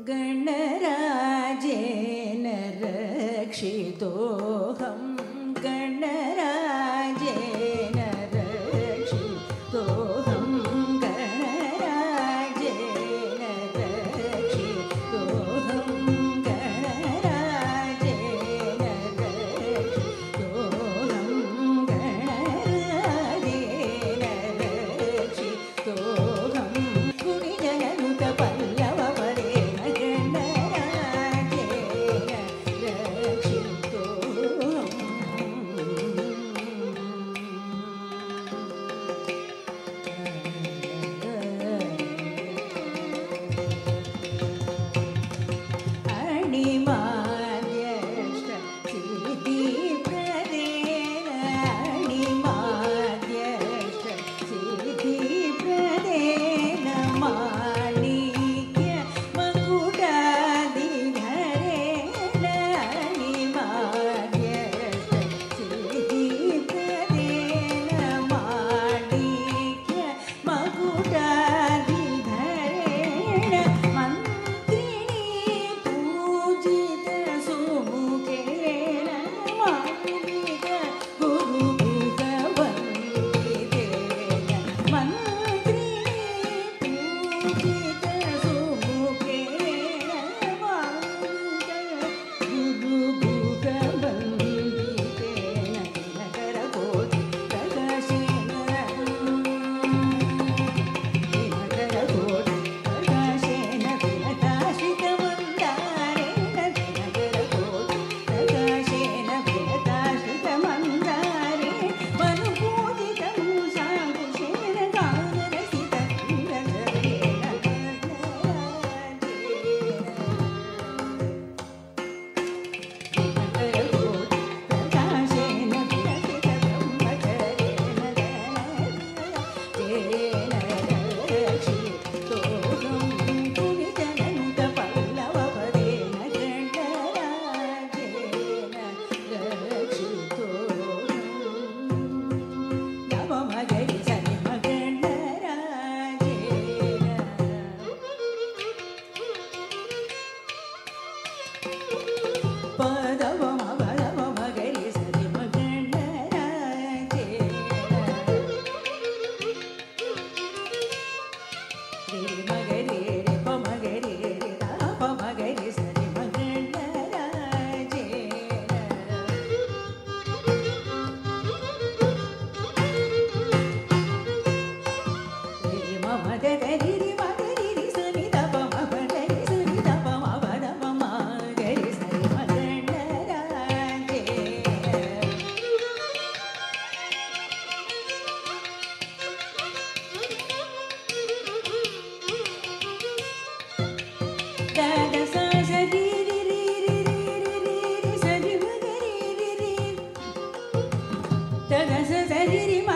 गणराजेन रक्षितोऽहं गणराजेन 这人生在你的吗？